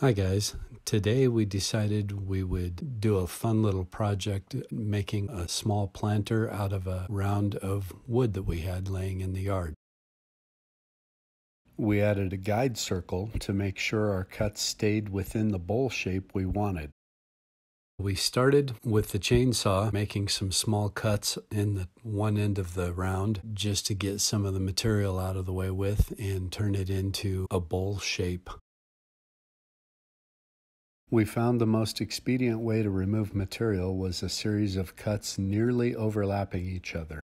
Hi, guys. Today we decided we would do a fun little project making a small planter out of a round of wood that we had laying in the yard. We added a guide circle to make sure our cuts stayed within the bowl shape we wanted. We started with the chainsaw making some small cuts in the one end of the round just to get some of the material out of the way with and turn it into a bowl shape. We found the most expedient way to remove material was a series of cuts nearly overlapping each other.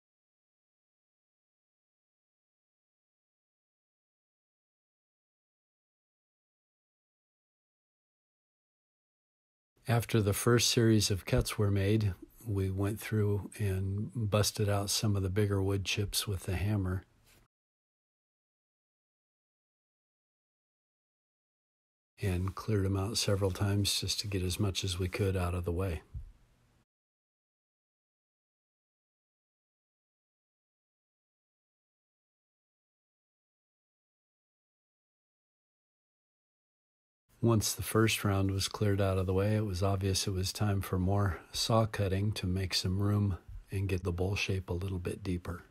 After the first series of cuts were made, we went through and busted out some of the bigger wood chips with the hammer. And cleared them out several times just to get as much as we could out of the way. Once the first round was cleared out of the way, it was obvious it was time for more saw cutting to make some room and get the bowl shape a little bit deeper.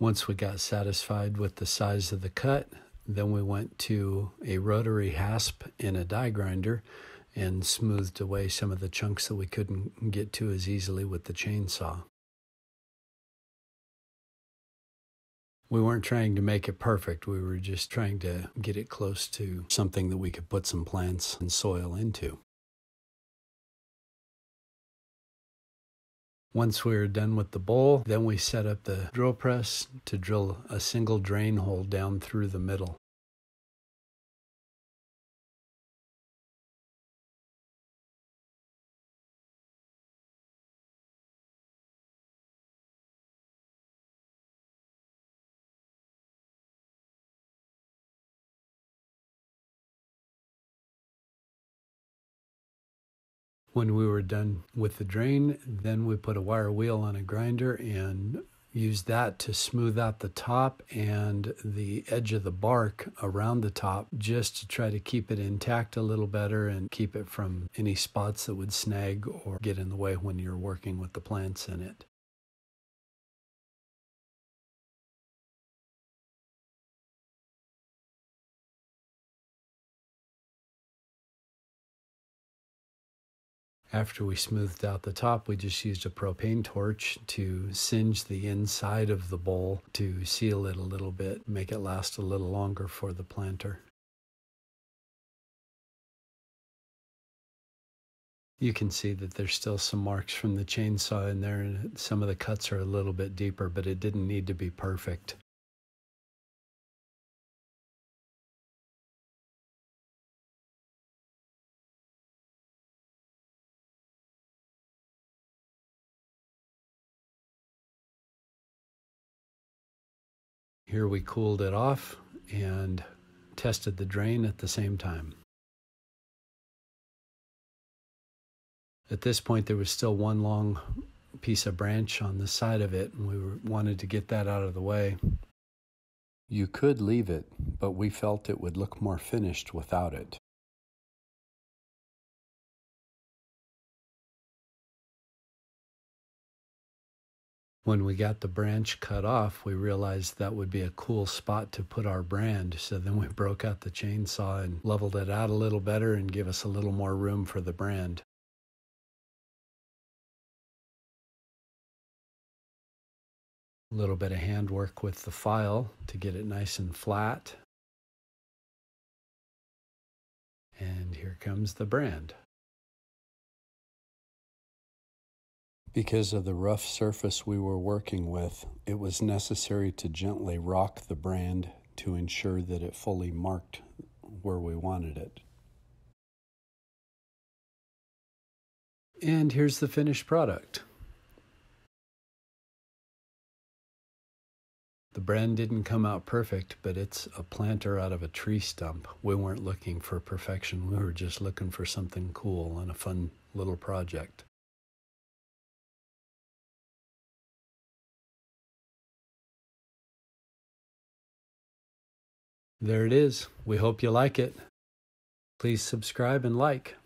Once we got satisfied with the size of the cut, then we went to a rotary rasp and a die grinder and smoothed away some of the chunks that we couldn't get to as easily with the chainsaw. We weren't trying to make it perfect. We were just trying to get it close to something that we could put some plants and soil into. Once we were done with the bowl, then we set up the drill press to drill a single drain hole down through the middle. When we were done with the drain, then we put a wire wheel on a grinder and used that to smooth out the top and the edge of the bark around the top just to try to keep it intact a little better and keep it from any spots that would snag or get in the way when you're working with the plants in it. After we smoothed out the top, we just used a propane torch to singe the inside of the bowl to seal it a little bit, make it last a little longer for the planter. You can see that there's still some marks from the chainsaw in there, and some of the cuts are a little bit deeper, but it didn't need to be perfect. Here we cooled it off and tested the drain at the same time. At this point, there was still one long piece of branch on the side of it, and we wanted to get that out of the way. You could leave it, but we felt it would look more finished without it. When we got the branch cut off, we realized that would be a cool spot to put our brand. So then we broke out the chainsaw and leveled it out a little better and give us a little more room for the brand. A little bit of handwork with the file to get it nice and flat. And here comes the brand. Because of the rough surface we were working with, it was necessary to gently rock the brand to ensure that it fully marked where we wanted it. And here's the finished product. The brand didn't come out perfect, but it's a planter out of a tree stump. We weren't looking for perfection, we were just looking for something cool and a fun little project. There it is. We hope you like it. Please subscribe and like.